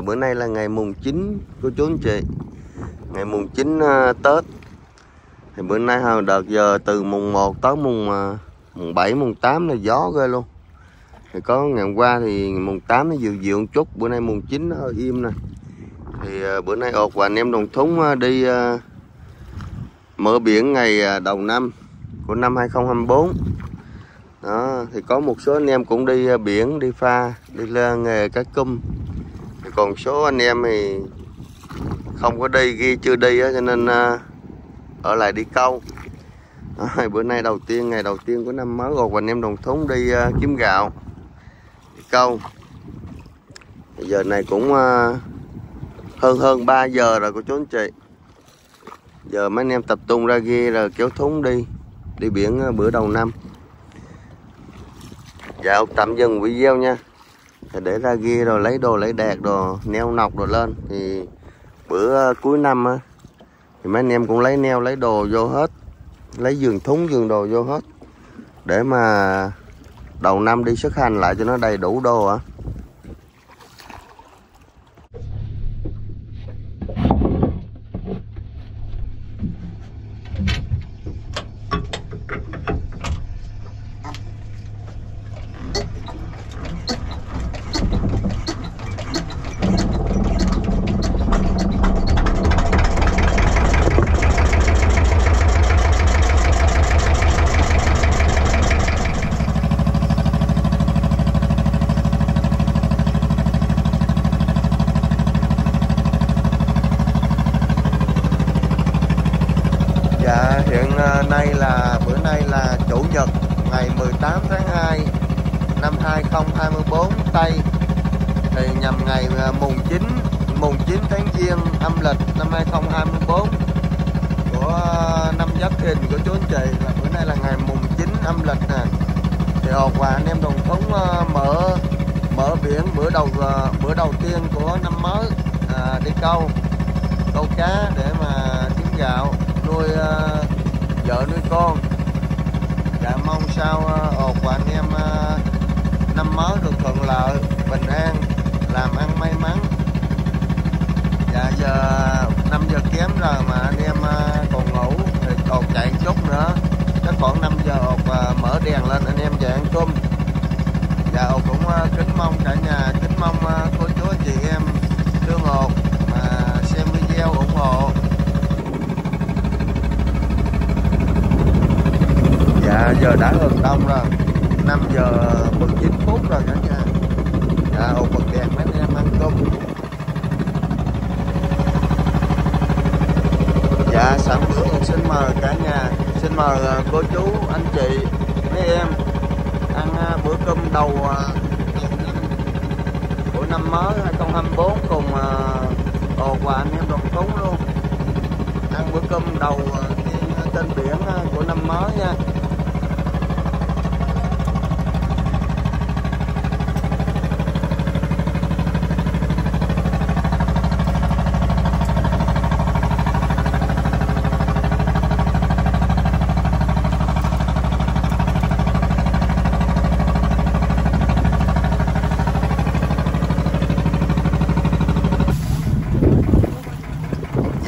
Dạ bữa nay là ngày mùng 9 cô chú anh chị. Ngày mùng 9 uh, à, Tết. Thì bữa nay hồi đợt giờ từ mùng 1 tới mùng uh, mùng 7, mùng 8 là gió ghê luôn. Thì có ngày hôm qua thì mùng 8 nó dịu dịu một chút Bữa nay mùng 9 nó hơi im nè. Thì uh, bữa nay ột và anh em đồng thúng uh, đi uh, mở biển ngày à, đầu năm của năm 2024 đó thì có một số anh em cũng đi à, biển đi pha đi lên nghề cá cung còn số anh em thì không có đi ghi chưa đi á cho nên à, ở lại đi câu. À, bữa nay đầu tiên ngày đầu tiên của năm mới rồi anh em đồng thúng đi uh, kiếm gạo đi câu. Giờ này cũng uh, hơn hơn 3 giờ rồi cô chú anh chị. Giờ mấy anh em tập trung ra ghi rồi kéo thúng đi đi biển uh, bữa đầu năm. Dạ tạm dừng video nha để ra ghi rồi lấy đồ, lấy đẹp đồ, neo nọc đồ lên. Thì bữa ờ, cuối năm á, thì mấy anh em cũng lấy neo, lấy đồ vô hết. Lấy giường thúng, giường đồ vô hết. Để mà đầu năm đi xuất hành lại cho nó đầy đủ đồ á Dạ hiện ờ, nay là bữa nay là chủ nhật ngày 18 tháng 2 năm 2024 Tây thì nhằm ngày ờ, mùng 9 mùng 9 tháng Giêng âm lịch năm 2024 của ờ, năm Giáp Thìn của chú anh chị là bữa nay là ngày mùng 9 âm lịch nè thì hột và anh em đồng thúng ờ, mở mở biển bữa đầu ờ, bữa đầu tiên của năm mới à, đi câu câu cá để mà kiếm gạo. Nuôi uh, vợ nuôi con. Dạ mong sao ờ, ột và anh em uh, năm mới được thuận lợi bình an làm ăn may mắn. Dạ giờ 5 giờ kém rồi mà anh em uh, còn ngủ thì còn chạy chút nữa. Chắc khoảng 5 giờ ột uh, mở đèn lên anh em về ăn cơm. Dạ ột cũng uh, kính mong cả nhà kính mong cô chú chị em thương ột theo ủng hộ. Dạ giờ đã gần đông rồi. 5 giờ 19 phút rồi cả nhà. Dạ ột bật đèn mấy anh em ăn cơm. Dạ sẵn bữa xin mời cả nhà. Xin mời à, cô chú, anh chị, mấy em Ăn à, bữa cơm đầu à, của năm mới 2024 cùng Ồ và anh em cúng luôn. Ăn bữa cơm đầu ờ, ờ, trên, biển ờ, của năm mới nha.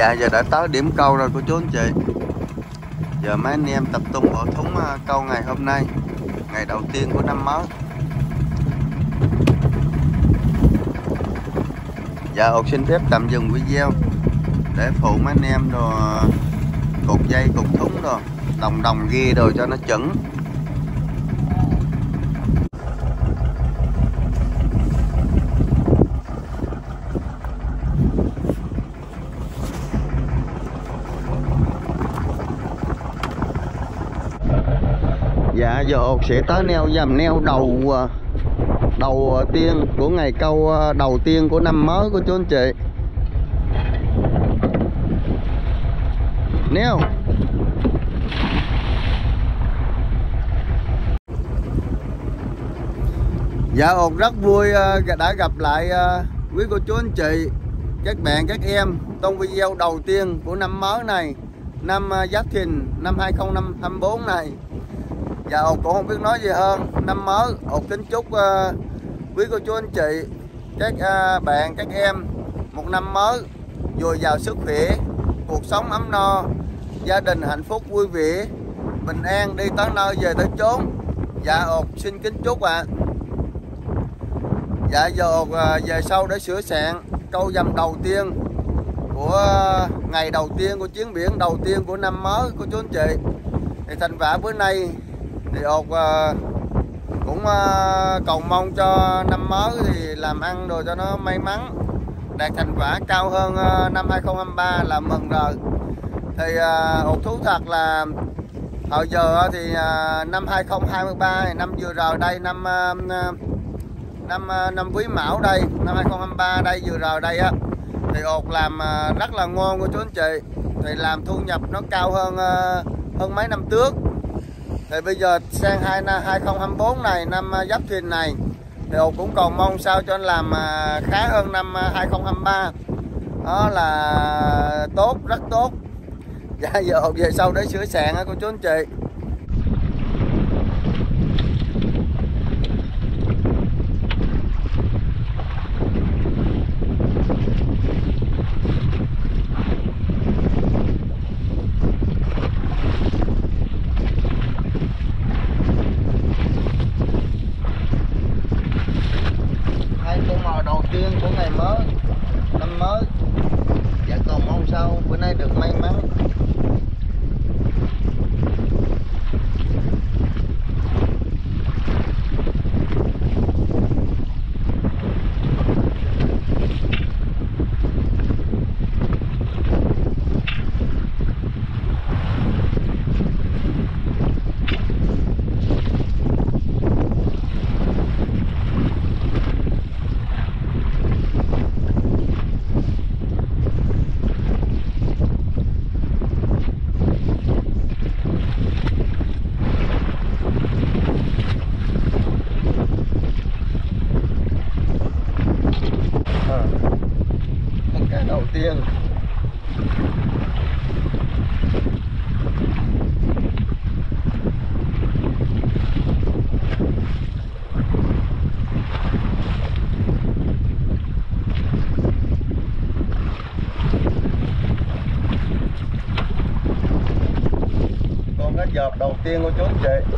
Dạ giờ đã tới điểm câu rồi của chú anh chị. Giờ mấy anh em tập trung bỏ thúng à, câu ngày hôm nay Ngày đầu tiên của năm mới. Dạ ột xin phép tạm dừng video Để phụ mấy anh em đồ Cột dây, cột thúng rồi Đồng đồng ghi rồi cho nó chuẩn. Dạ giờ sẽ tới neo dầm neo đầu à, đầu à, tiên của ngày câu à, đầu tiên của năm mới của chú anh chị. Neo. Dạ ột rất vui đã gặp lại quý cô chú anh chị, các bạn, các em trong video đầu tiên của năm mới này, năm Giáp Thìn năm 2024 này dạ ột cũng không biết nói gì hơn. Năm mới ột kính chúc uh, quý cô chú anh chị các uh, bạn các em một năm mới dồi dào sức khỏe cuộc sống ấm no gia đình hạnh phúc vui vẻ bình an đi tới nơi về tới chốn. Dạ ột xin kính chúc ạ. À. dạ giờ ột uh, về sau để sửa sạn câu dầm đầu tiên của ngày đầu tiên của chuyến biển đầu tiên của năm mới của chú anh chị. Thì thành quả bữa nay thì ột uh, cũng uh, cầu mong cho năm mới thì làm ăn rồi cho nó may mắn đạt thành quả cao hơn uh, năm 2023 là mừng rồi. Thì uh, ột thú thật là hồi giờ thì uh, năm 2023 năm vừa rồi đây năm uh, năm uh, năm quý mão đây năm 2023 đây vừa rồi đây á thì ột làm uh, rất là ngon của chú anh chị. Thì làm thu nhập nó cao hơn uh, hơn mấy năm trước thì bây giờ sang 2 2024 này, năm à, Giáp Thìn này. Thì Hùng cũng còn mong sao cho anh làm à, khá hơn năm à, 2023 đó là tốt, rất tốt. Dạ giờ về sau để sửa sạn á, cô chú anh chị. Dợp đầu tiên của chú anh chị.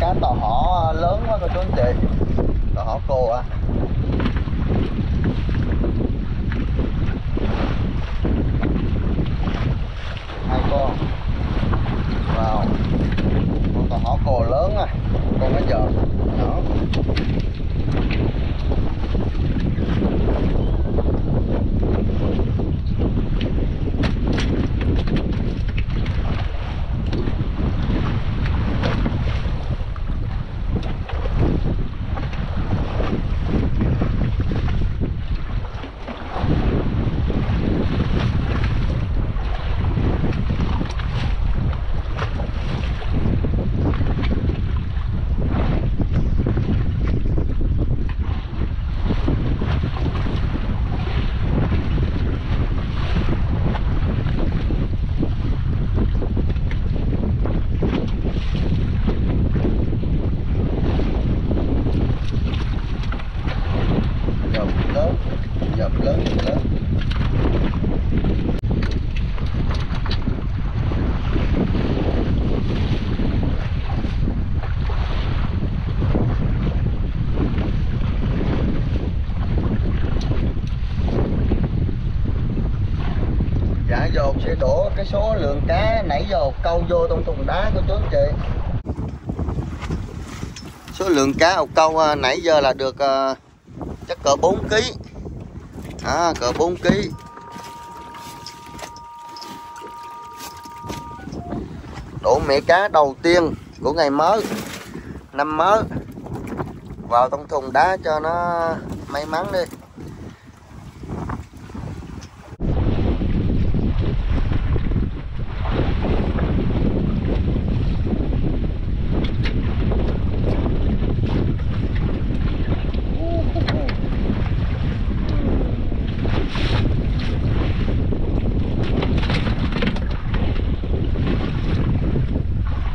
Cá tò họ ờ, lớn quá cô chú anh chị. Tò họ cô à. Hai con. Wow. Con tò họ cồ lớn à. Con nó giờ đó dập lớn dập lớn dập lớn dạ dột sẽ đổ cái số lượng vô giờ câu vô trong thùng đá của chú anh chị. Số lượng cá ốc câu à, nãy giờ là được à, chắc cỡ 4 kg à, cỡ 4 kg đổ mẹ cá đầu tiên của ngày mới năm mới vào trong thùng đá cho nó may mắn đi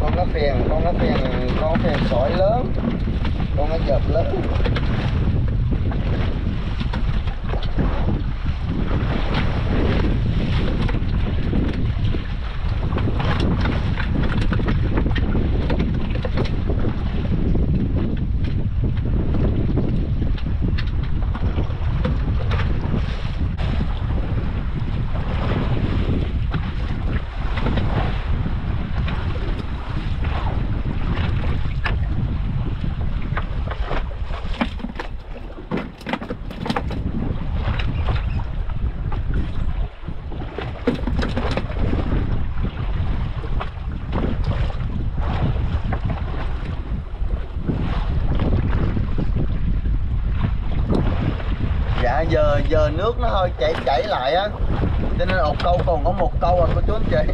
con cá phèn con cá phèn con cá phèn sỏi lớn con cá dập lớn dạ giờ giờ nước nó hơi chảy chảy lại á. Cho nên một câu còn có một câu à cô chú anh chị.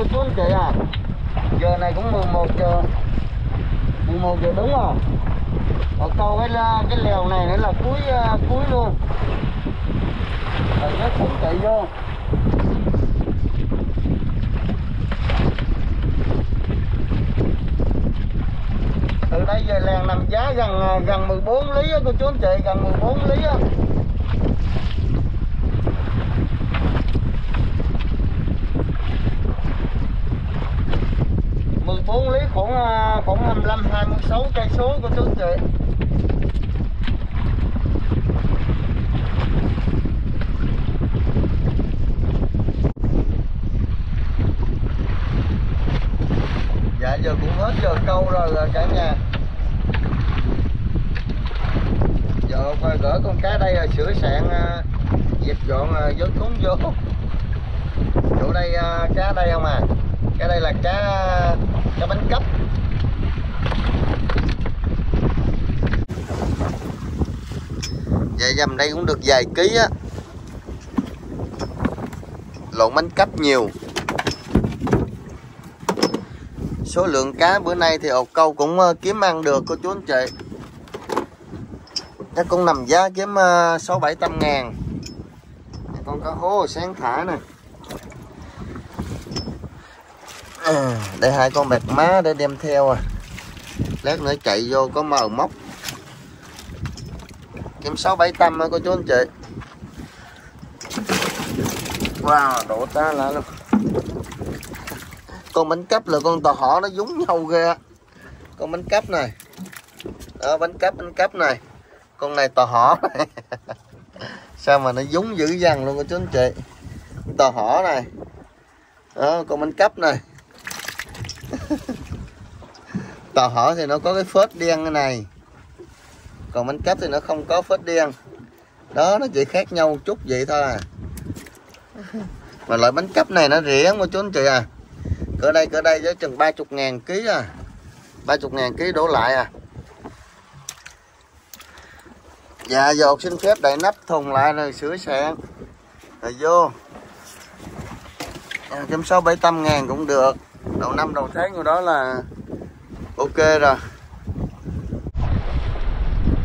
Cô chú anh chị à. Giờ này cũng 11 giờ. 11 giờ đúng rồi. Còn câu cái cái lèo này nữa là cuối uh, cuối luôn. Rồi nó cũng chạy vô. Từ đây về làng nằm giá gần à, gần 14 lý á cô chú anh chị gần 14 lý á. 14 lý khoảng khoảng 25 26 cây số của chú chị. Dạ giờ cũng hết giờ câu rồi là cả nhà. Giờ qua gỡ con cá đây là sửa sạn à, dẹp dọn à, dốt thúng vô. Chỗ đây à, cá đây không à? Cái đây là cá cá bánh cấp Dạ dầm đây cũng được vài ký á. Lộn bánh cấp nhiều. Số lượng cá bữa nay thì ột câu cũng ờ, kiếm ăn được, cô chú anh chị. Chắc cũng nằm giá kiếm ờ, 6-7 trăm ngàn. Con cá hố, sáng thả nè. Ừ, à, đây hai con bạc má để đem theo à. Lát nữa chạy vô có mờ móc. Kiếm sáu bảy trăm cô chú anh chị? Wow đổ ta lại luôn. Con bánh cấp là con tò họ nó giống nhau ghê con bánh cấp này. Đó bánh cấp bánh cấp này. Con này tò họ này. sao mà nó giống dữ dằn luôn cô chú anh chị? Tò họ này. Đó con bánh cấp này. Tò hở thì nó có cái phết đen cái này. Còn bánh cáp thì nó không có phết đen. Đó, nó chỉ khác nhau chút vậy thôi à. Mà loại bánh cáp này nó rẻ mà chú anh chị à. Cỡ đây cỡ đây với chừng 30 ngàn ký à. 30 ngàn ký đổ lại à. Dạ dột xin phép đậy nắp thùng lại rồi sửa sạn rồi vô. Kiếm sáu bảy trăm ngàn cũng được. Đầu năm, đầu tháng của đó là ok rồi.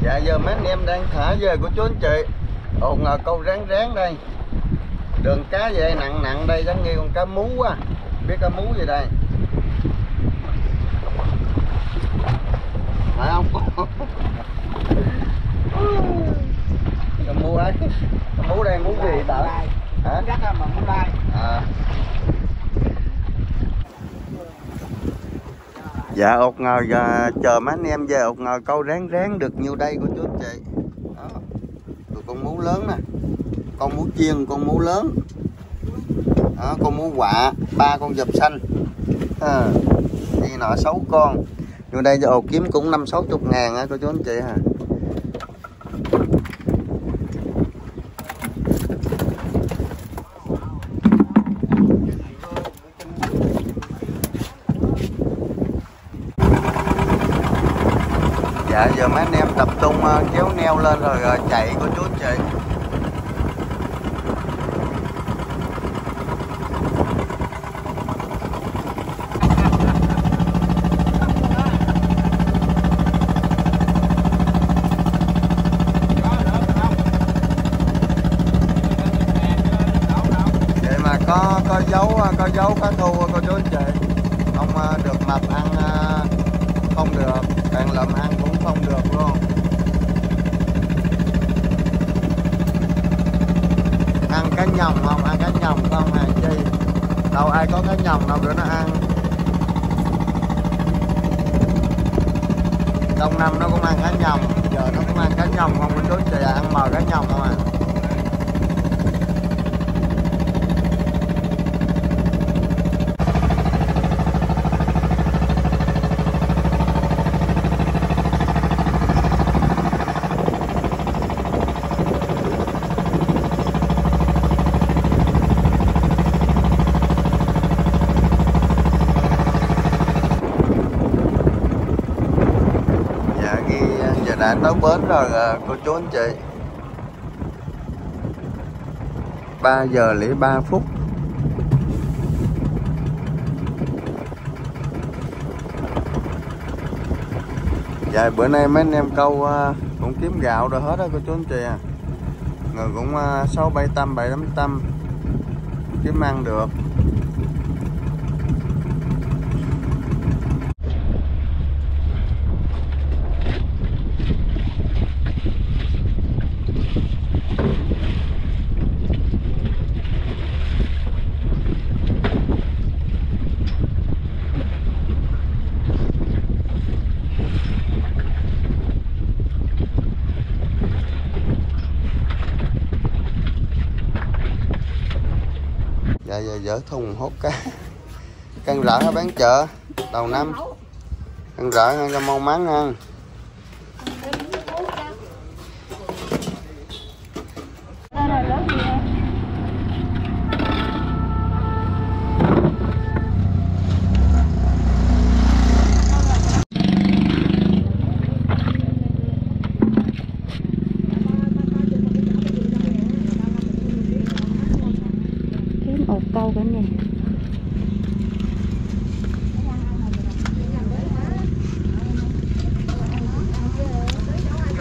Dạ giờ mấy anh em đang thả về của chú anh chị. Ồn ngờ câu ráng ráng đây. Đường cá về nặng nặng đây giống như con cá mú á biết cá mú gì đây? Phải không? Cá mú ấy. Cá mú đây mú gì tợ hả? À dạ ột ngờ giờ à, chờ mấy anh em về ột ngờ câu ráng ráng được nhiêu đây của chú anh chị. Đó. Con mú lớn nè. Con mú chiên con mú lớn. Đó, con mú quạ ba con dập xanh. À, đi nọ sáu con. Vô đây ột kiếm cũng năm sáu chục ngàn á cô chú anh chị ha dạ giờ mấy anh em tập trung ờ, kéo neo lên rồi ờ, chạy của chú chị. Vậy mà có có dấu ờ, có dấu, có thu cô chú anh chị. Không được mập ăn làm ăn cũng không được luôn ăn cá nhồng không? Ăn cá nhồng không? Hàng chi? Đâu ai có cá nhồng đâu nữa nó ăn. Đông năm nó cũng ăn cá nhồng, giờ nó cũng ăn cá nhồng không? Bên đối trời ăn mờ cá nhồng không à? đã tới bến rồi à, cô chú anh chị. 3 giờ lẻ 3 phút. Dạ bữa nay mấy anh em câu à, cũng kiếm gạo rồi hết đó cô chú anh chị à. Người cũng 6, 7 tâm, 7, 8 tâm Kiếm ăn được. Dở thùng hốt cá. Căn rỡ nó bán chợ, đầu năm. Căn rỡ ăn cho mau mắn ăn kiếm ột câu cả nhà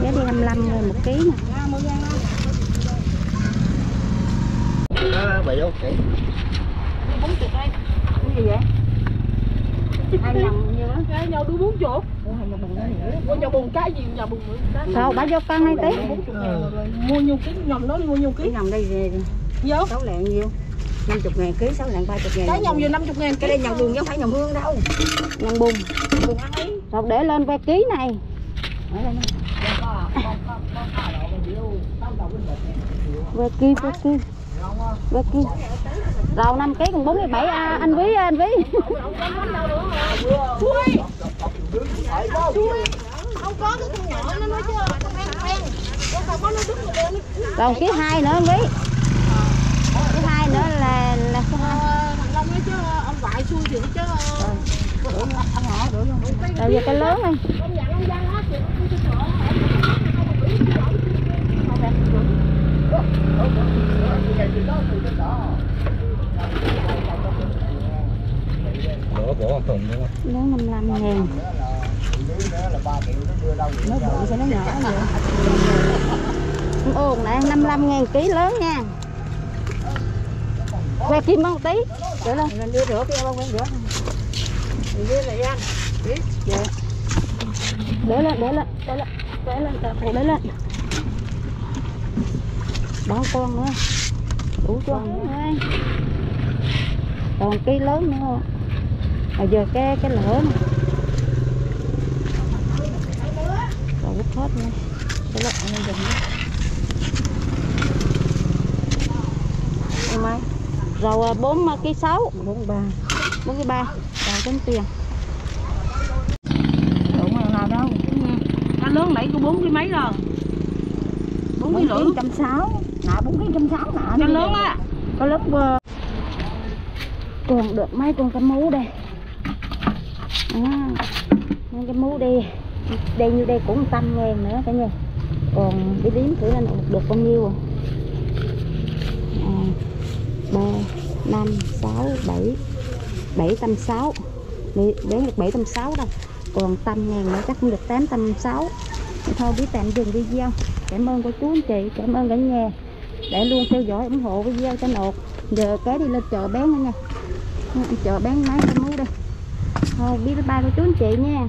giá đi 25 ngàn một ký nè vậy ok cái gì vậy hai nhầm nhiêu đó cái nhau đứa bốn chục Ủa nhà bùn cái gì nhà bùn cái sao bà vô cân hay tí mua nhiêu ký nhầm đó đi mua nhiêu ký cái nhầm đây vô sáu lạng nhiêu. 50 ngàn ký, 6 lạng 30 ngàn. Cái nhầm vừa 50 ngàn Cái đây nhầm buồn chứ không phải nhầm hương đâu. Nhầm bùn bùn ăn ấy Rồi để lên que ký này. Lên đây. que ký, que ký. Que ký. Rau 5 ký còn 47 à, anh Ví anh Ví Chui Chui Không có cái con nhỏ nó nói chứ Con có còn cái hai nữa mấy Ví Ký 2 nữa là là số hai. Thằng Long ấy chứ Ông ngoại xui thì chứ Rồi giờ cái lớn này. Đó bỏ ông đúng không Lớn 55 ngàn. Nó bự sao nó nhỏ vậy Ồn nè 55 ngàn ký lớn nha. Que kim một tí. Để lên. Lên đưa rửa kia bao quen rửa Đưa lại ăn. Dạ. Để lên để lên để lên để lên cà phụ để lên. Đó con nữa. Đủ con nữa. Còn ký lớn nữa. Không Rồi giờ cái cái lửa này Để lên ở đây dùm đó Em ơi. Rồi 4 kg 6 43 4 kg 3 Rồi tính tiền. Đủ nào đâu? Cá lớn nãy có bốn cái mấy rồi? Bốn cái rưỡi trăm sáu. Nạ bốn kg trăm sáu nạ Cá lớn á. Có lớp uh, còn được mấy con cá mú đây? À, mấy cái mú đi đây như đây cũng trăm ngàn nữa, cả nhà. Còn đi đếm thử lên được bao nhiêu à ba, năm, sáu, bảy. Bảy trăm sáu. Để được bảy trăm sáu đâu. Còn trăm ngàn nữa, chắc cũng được tám trăm sáu. Thôi, biết tạm dừng video. Cảm ơn cô chú anh chị, cảm ơn cả nhà. Để luôn theo dõi ủng hộ video cho nột giờ cái đi lên chợ bán nữa nha. Chợ bán máy cái mú đây. Thôi, biết bye cô chú anh chị nha.